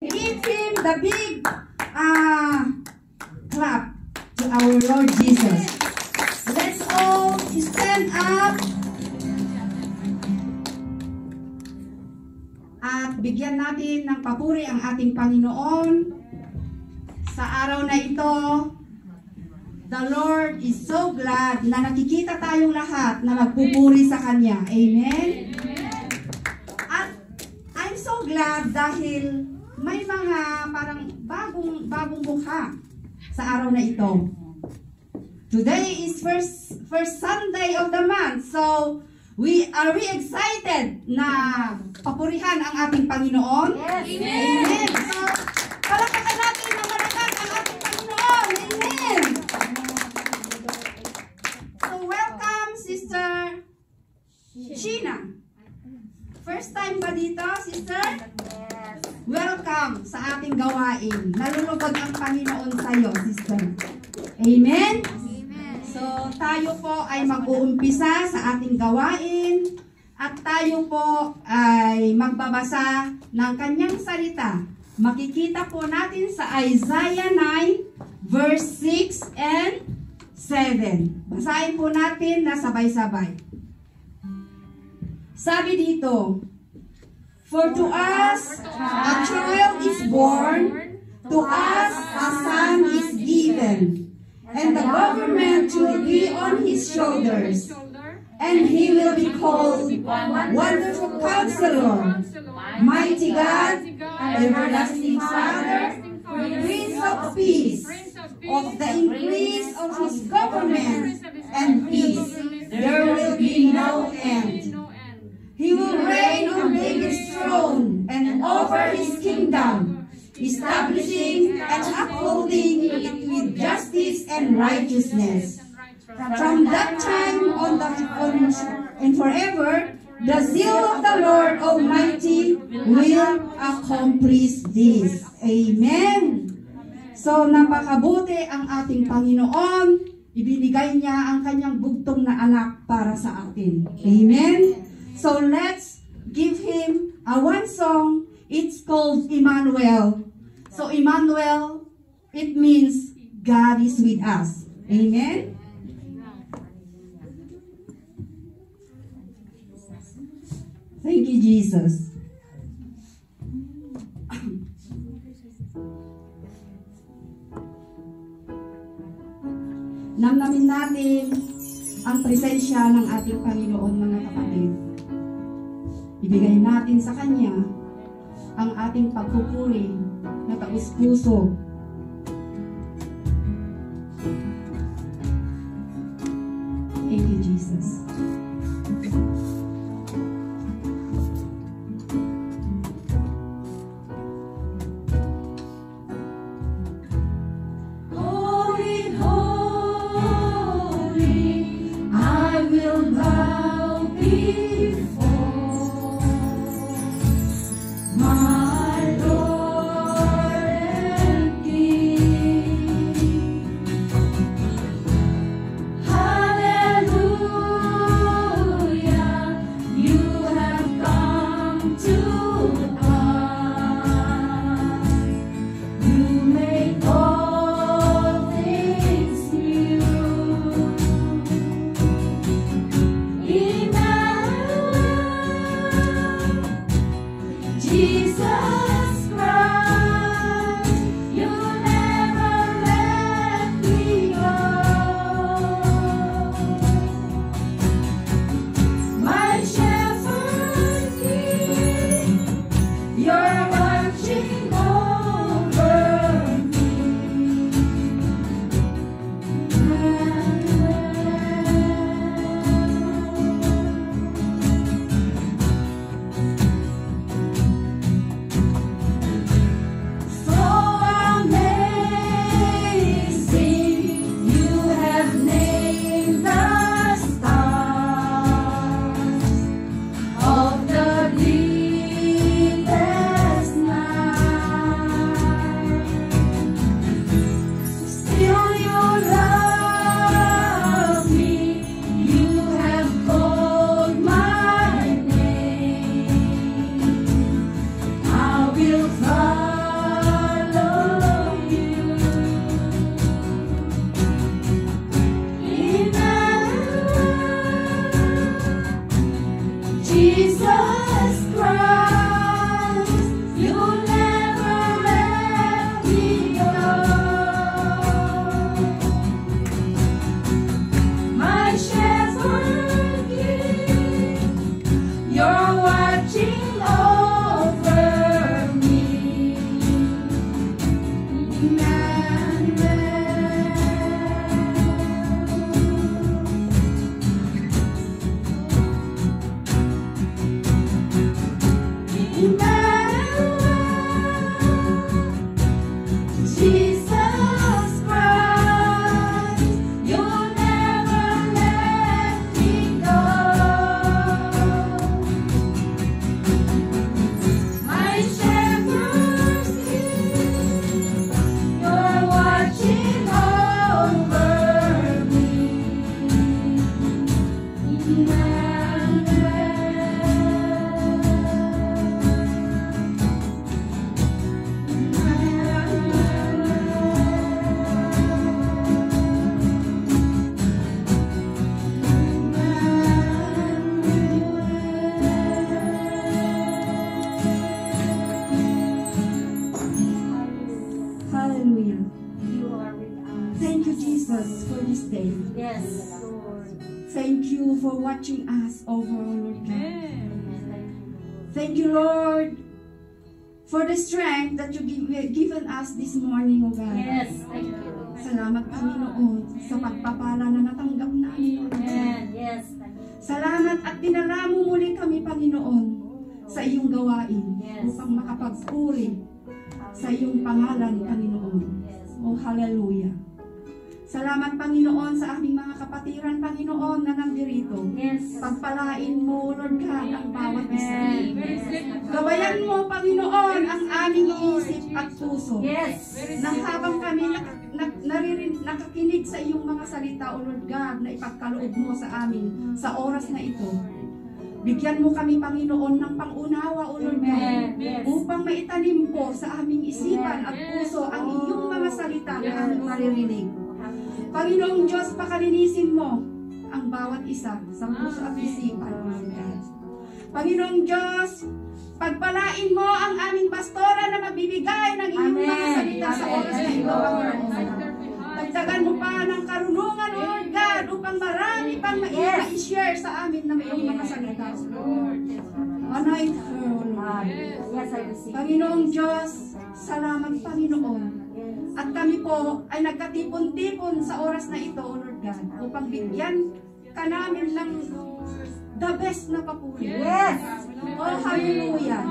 Give him the big uh, clap to our Lord Jesus. Let's all stand up at bigyan natin ng papuri ang ating Panginoon sa araw na ito. The Lord is so glad na nakikita tayong lahat na nagpupuri sa Kanya. Amen? At I'm so glad dahil may mga parang bagong bagong mukha sa araw na ito. Today is first first Sunday of the month. So, we are we excited na papurihan ang ating Panginoon? Yes. Amen. So, palakpakan natin ng malakas ang ating Panginoon. Amen. So, welcome, Sister Sheena. First time ba dito, Sister? Welcome sa ating gawain. Nalulugod ang Panginoon sa iyo, sister. Amen? Amen. So, tayo po ay mag-uumpisa sa ating gawain at tayo po ay magbabasa ng kanyang salita. Makikita po natin sa Isaiah 9 verse 6 and 7. Basahin po natin na sabay-sabay. Sabi dito, For to us a child is born, to us a son is given, and the government will be on his shoulders, and he will be called Wonderful Counselor, Mighty God, Everlasting Father, Prince of Peace. Of the increase of his government and peace, there will be no end. He will reign on David's throne and over his kingdom, establishing and upholding it with justice and righteousness. From that time on, the, and forever, the zeal of the Lord Almighty will accomplish this. Amen. So, napakabuti ang ating Panginoon. Ibinigay niya ang kanyang bugtong na anak para sa atin. Amen. So, let's give him a one song. It's called Emmanuel. So, Emmanuel, it means God is with us. Amen. Thank you, Jesus. Namnamin natin ang presensya ng ating Panginoon. Ibigay natin sa Kanya ang ating pagpupuri na taus-puso. Us over, O Lord God. Thank you, Lord, for the strength that you give, given us this morning, O God. Yes, thank you. Salamat, Panginoon, sa pagpapala na natanggap namin, Lord God. Yes, thank you. Salamat at dinala mo muli kami, Panginoon, sa iyong gawain Yes. upang makapagpuri sa iyong pangalan, Panginoon. Oh, hallelujah. Salamat, Panginoon, sa aming mga kapatiran, Panginoon, na nandirito. Yes. Pagpalain mo, Lord God, ang bawat isa. Amen. Gabayan mo, Panginoon, ang aming isip at puso. Yes. Na habang kami nak nak naririn, nakakinig sa iyong mga salita, O Lord God, na ipagkaloob mo sa amin sa oras na ito. Bigyan mo kami, Panginoon, ng pangunawa, O Lord God. Yes. upang maitanim ko sa aming isipan at puso ang iyong mga salita na aming maririnig. Panginoong Diyos, pakalinisin mo ang bawat isa sa puso at isipan. Panginoong Diyos, pagpalain mo ang aming pastora na magbibigay ng iyong mga Amen. salita sa oras na ito, Panginoon. Dagdagan mo pa ng karunungan, Lord God, upang marami pang ma-share sa amin ng iyong mga salita. Anoint her, Lord. Panginoong Diyos, salamat Panginoon. Yes. At kami po ay nagkatipon-tipon sa oras na ito, O Lord God, upang bigyan ka namin ng the best na papuri. Yes. Oh, hallelujah.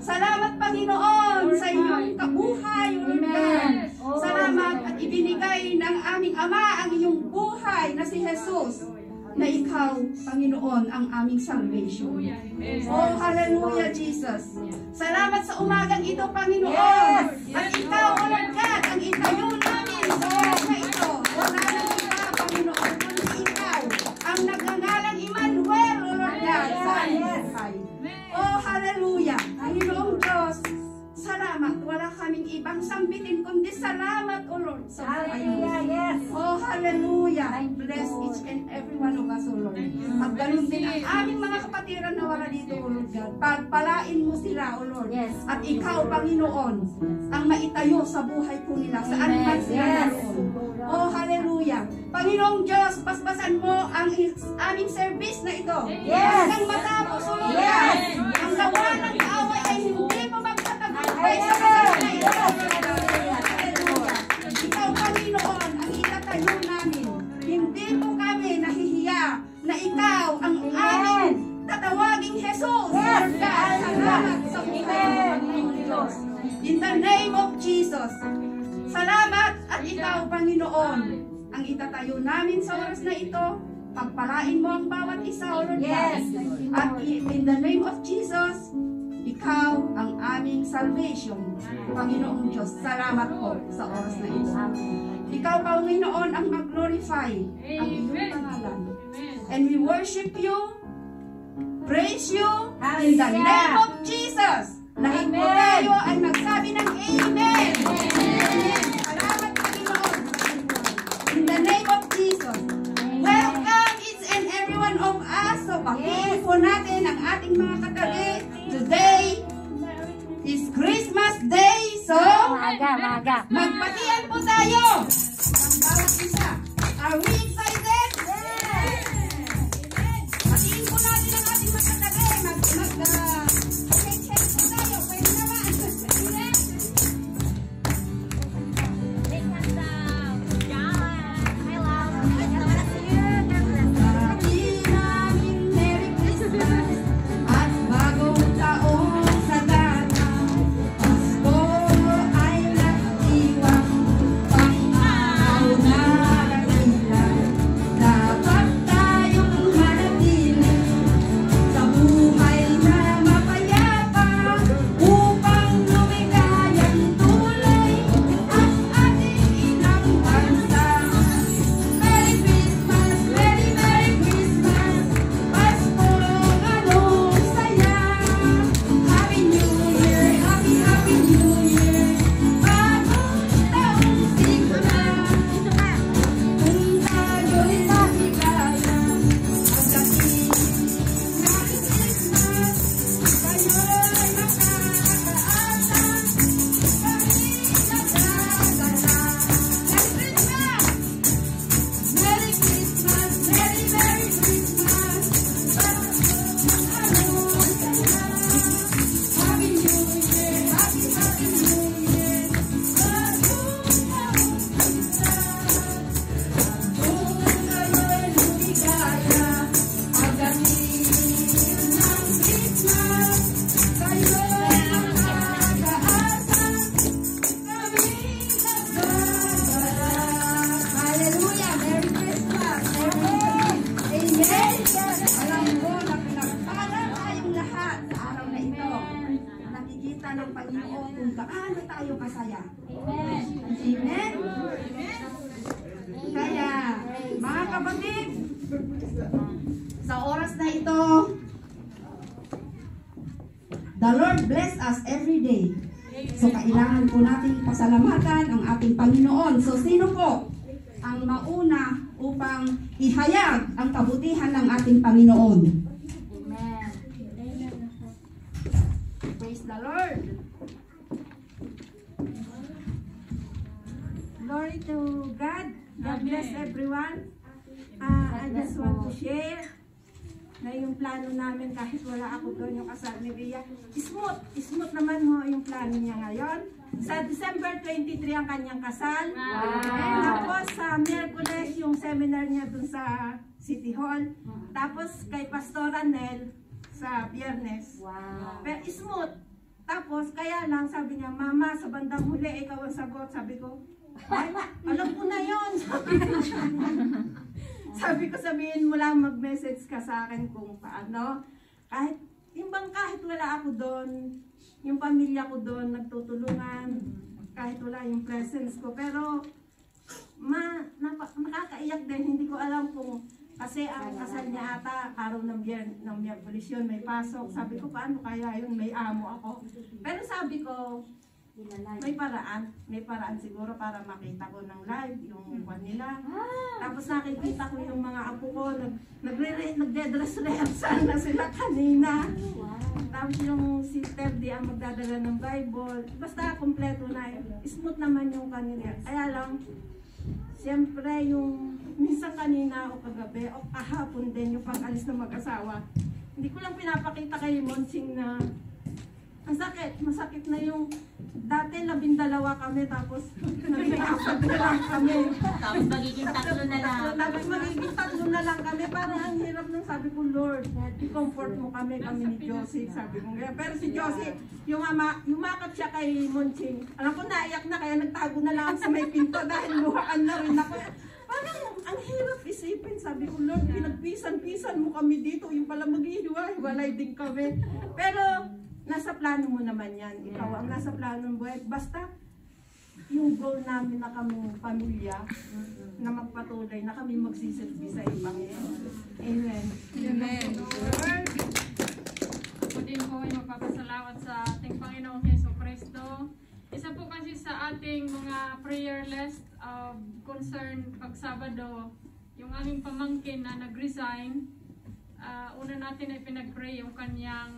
Salamat, Panginoon, sa iyong kabuhay, O Lord God. Salamat at ibinigay ng aming Ama ang iyong buhay na si Jesus na ikaw, Panginoon, ang aming salvation. Oh, hallelujah, Jesus. Salamat sa umagang ito, Panginoon. At ikaw, O Lord God, ang itayo namin sa oras na ito. Wala nang iba, Panginoon, kundi ikaw, ang nagngangalang Emmanuel, O Lord God, sa aming buhay. Oh, hallelujah. Panginoong Diyos, salamat. Wala kaming ibang sambitin, kundi salamat, O Lord, sa buhay. Hallelujah. Yes. Oh, hallelujah. Bless each and every one of us, O Lord. At ganun din ang aming mga kapatiran na wala dito, O Lord God. Pagpalain mo sila, O Lord. Yes. At ikaw, Panginoon, ang maitayo sa buhay po nila. Saan man sila Yes. naroon. Oh, hallelujah. Panginoong Diyos, paspasan mo ang aming service na ito. Yes. Hanggang matapos, O Lord Yes. God. Ang gawa ng kaaway ay hindi mo magtatagumpay sa na ito. Aming salvation. Panginoong Diyos, salamat po sa oras na ito. Ikaw, Panginoon, ang mag-glorify ang iyong pangalan. And we worship you, praise you, in the name of Jesus. Lahat po pasalamatan ang ating Panginoon. So, sino po ang mauna upang ihayag ang kabutihan ng ating Panginoon? Amen. Praise the Lord. Glory to God. God bless everyone. Ah, I just want to share na yung plano namin kahit wala ako doon yung kasal ni Ria. Smooth, smooth naman ho yung plano niya ngayon. Sa December 23 ang kanyang kasal. Tapos sa Miyerkules yung seminar niya doon sa City Hall. Tapos kay Pastora Nel sa Biyernes. Wow. Pero smooth. Tapos, kaya lang, sabi niya, Mama, sa bandang huli, ikaw ang sagot. Sabi ko, ay, alam ko na yon Sabi ko, sabi ko, sabihin mo lang, mag-message ka sa akin kung paano. Kahit, yung bang kahit wala ako doon, yung pamilya ko doon, nagtutulungan, kahit wala yung presence ko. Pero, ma, napa, nakakaiyak din, hindi ko alam kung kasi ang kasal niya ata, araw ng biyer, ng Miyerkules yun, may pasok. Sabi ko, paano kaya yun, may amo ako. Pero sabi ko, may paraan. May paraan siguro para makita ko ng live yung kwan nila. Tapos nakikita ko yung mga apo ko, nag, nagre, nagde-dress rehearsal na sila kanina. Tapos yung sister di ang magdadala ng Bible. Basta kompleto na. Smooth naman yung kanila. Kaya lang, siyempre yung minsan kanina o kagabi o kahapon din yung pag-alis ng mag-asawa. Hindi ko lang pinapakita kay Monsing na ang sakit, masakit na yung dati labindalawa kami tapos naging apat na lang kami. Tapos magiging tatlo na lang. Tapos magiging tatlo na lang kami. Parang ang hirap nung sabi ko, Lord, i-comfort mo kami, kami ni Josie. Sabi ko, ganyan. pero si Josie, yung ama, yumakap siya kay Monching. Alam ko, naiyak na, kaya nagtago na lang sa may pinto dahil luhaan na rin ako. Parang ang hirap isipin. Sabi ko, Lord, pinagpisan-pisan mo kami dito. Yung pala maghihiwa-hiwalay din kami. Pero, nasa plano mo naman yan. Ikaw ang nasa plano mo. Basta, yung goal namin na kaming pamilya, na magpatuloy, na kami magsisilbi sa Ebanghelyo. Amen. Amen. Lord, ako din po ay magpapasalamat sa ating Panginoong Heso Kristo. Isa po kasi sa ating mga prayer list of concern pag Sabado, yung aming pamangkin na nag-resign, ah, una natin ay pinag-pray yung kanyang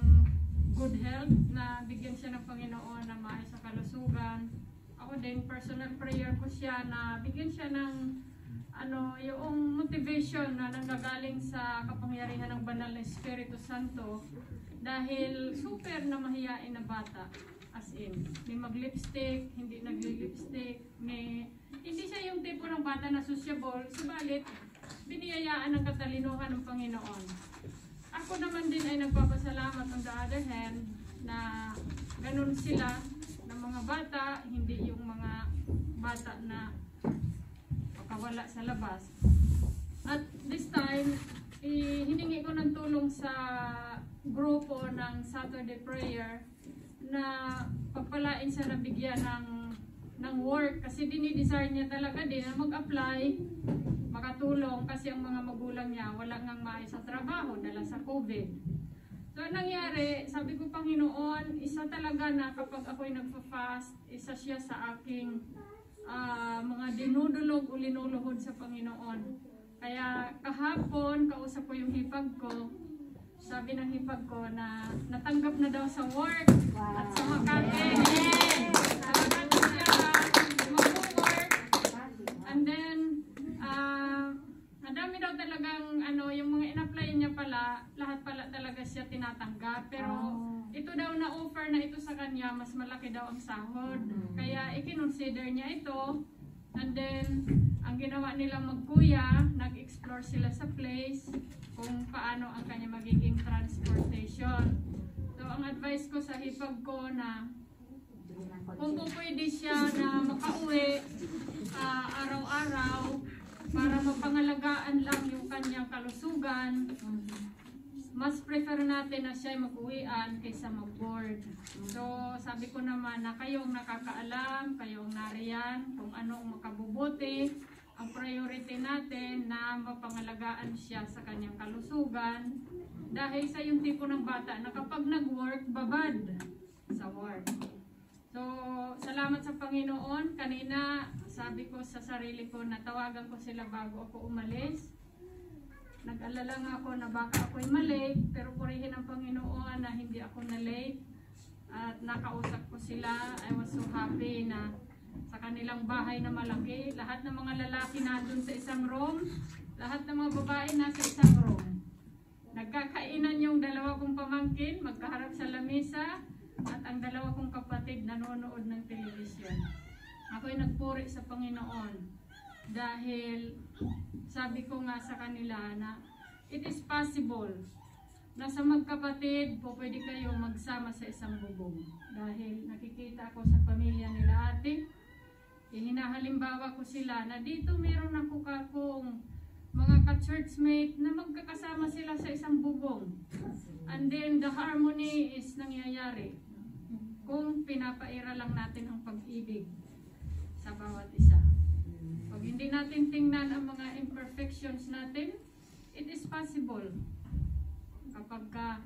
good health na bigyan siya ng Panginoon na maayos sa kalusugan. Ako din, personal prayer ko siya na bigyan siya ng ano, yung motivation na nanggagaling sa kapangyarihan ng banal na Espiritu Santo dahil super na mahiyain na bata as in, may mag-lipstick, hindi nagli-lipstick, may hindi siya yung tipo ng bata na sociable, subalit biniyayaan ng katalinuhan ng Panginoon. Ako naman din ay nagpapasalamat on the other hand na ganun sila ng mga bata, hindi yung mga bata na makawala sa labas. At this time, eh, hiningi ko ng tulong sa grupo ng Saturday Prayer na pagpalain siya na bigyan ng ng work kasi dinidesire niya talaga din na mag-apply makatulong kasi ang mga magulang niya wala ngang maayos sa trabaho dala sa COVID. So, nangyari, sabi ko, Panginoon, isa talaga na kapag ako'y nagpa-fast, isa siya sa aking ah, mga dinudulog o linuluhod sa Panginoon. Kaya kahapon, kausap ko yung hipag ko, sabi ng hipag ko na natanggap na daw sa work at sa Makati. Sa Makati siya mag-work. And then, ang dami daw talagang ano, yung mga in-apply niya pala, lahat pala talaga siya tinatanggap. Pero ito daw na offer na ito sa kanya, mas malaki daw ang sahod. Kaya ikinonsider niya ito. And then, ang ginawa nila magkuya, nag-explore sila sa place kung paano ang kanya magiging transportation. So, ang advice ko sa hipag ko na kung po pwede siya na makauwi ah, araw-araw para mapangalagaan lang yung kanyang kalusugan, mas prefer natin na siya mag-uwian kaysa mag-board. So, sabi ko naman na kayong nakakaalam, kayong nariyan, kung anong makabubuti, ang priority natin na mapangalagaan siya sa kanyang kalusugan dahil sa yung tipo ng bata na kapag nag-work, babad. So, salamat sa Panginoon. Kanina, sabi ko sa sarili ko na tawagan ko sila bago ako umalis. Nag-alala nga ako na baka ako'y malate, pero purihin ang Panginoon na hindi ako na late. At nakausap ko sila. I was so happy na sa kanilang bahay na malaki, lahat ng mga lalaki nandun sa isang room, lahat ng mga babae nasa isang room. Nagkakainan yung dalawa kong pamangkin, magkaharap sa lamesa, at ang dalawa kong kapatid nanonood ng telebisyon. Ako'y nagpuri sa Panginoon dahil sabi ko nga sa kanila na it is possible na sa magkapatid po pwede kayo magsama sa isang bubong. Dahil nakikita ko sa pamilya nila ate, hinahalimbawa ko sila na dito meron ako kakong mga ka-churchmate na magkakasama sila sa isang bubong. And then the harmony is nangyayari kung pinapaira lang natin ang pag-ibig sa bawat isa. Pag hindi natin tingnan ang mga imperfections natin, it is possible kapag ka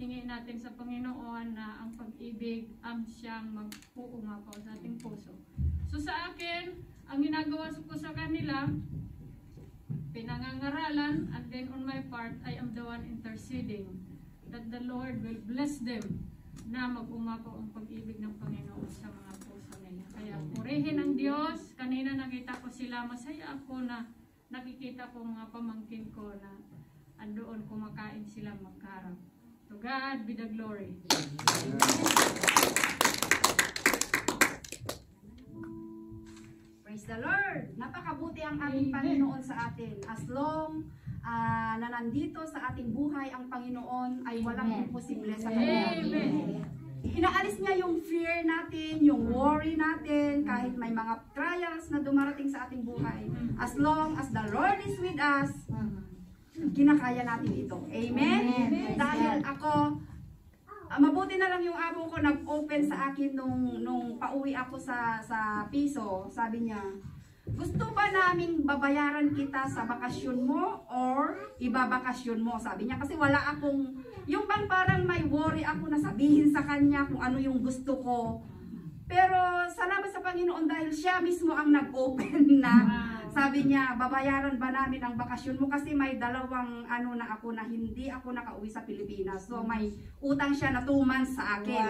hingi natin sa Panginoon na ang pag-ibig ang siyang magpuumapaw sa ating puso. So sa akin, ang ginagawa ko sa kanila, pinangangaralan, and then on my part, I am the one interceding that the Lord will bless them na mag-umapaw ang pag-ibig ng Panginoon sa mga. Kaya purihin ang Diyos. Kanina nakita ko sila, masaya ako na nakikita ko mga pamangkin ko na andoon kumakain sila magkarap. To God be the glory. Praise the Lord! Napakabuti ang ating Amen. Panginoon sa atin. As long ah, na nandito sa ating buhay ang Panginoon ay walang imposible sa Kanya. Amen. Inaalis niya yung fear natin, yung worry natin, kahit may mga trials na dumarating sa ating buhay. As long as the Lord is with us, kinakaya natin ito. Amen? Amen. Dahil ako, ah, mabuti na lang yung amo ko nag-open sa akin nung, nung pauwi ako sa, sa piso. Sabi niya, gusto ba naming babayaran kita sa bakasyon mo or ibabakasyon mo? Sabi niya, kasi wala akong, yung bang parang may worry ako na sabihin sa kanya kung ano yung gusto ko. Pero salamat sa Panginoon dahil siya mismo ang nag-open na sabi niya, babayaran ba namin ang bakasyon mo? Kasi may dalawang ano na ako na hindi ako nakauwi sa Pilipinas. So may utang siya na 2 months sa akin.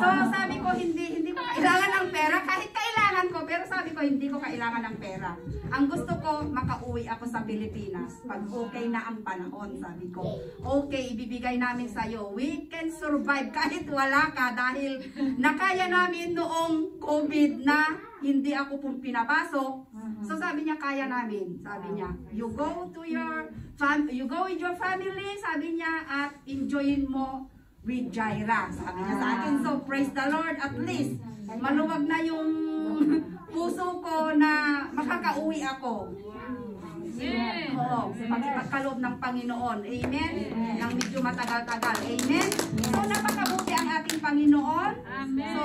So sabi ko, hindi hindi ko kailangan ng pera. Kahit kailangan ko, pero sabi ko, hindi ko kailangan ng pera. Ang gusto ko, makauwi ako sa Pilipinas. Pag okay na ang panahon, sabi ko. Okay, ibibigay namin sa'yo. We can survive kahit wala ka dahil nakaya namin noong COVID na hindi ako pong pinapasok. So sabi niya, kaya namin. Sabi niya, you go to your fam you go with your family, sabi niya, at enjoyin mo with Jaira. Sabi niya sa akin, so praise the Lord, at least maluwag na yung puso ko na makakauwi ako. Amen. Oo, sa pagkakalob ng Panginoon. Amen? Nang medyo matagal-tagal. Amen? So, napakabuti ang ating Panginoon. Amen. So,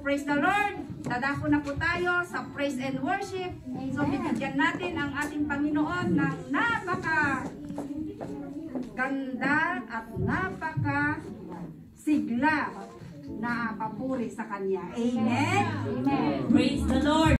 praise the Lord. Dadako na po tayo sa praise and worship. So, binigyan natin ang ating Panginoon ng napaka ganda at napaka sigla na papuri sa Kanya. Amen? Amen. Praise the Lord.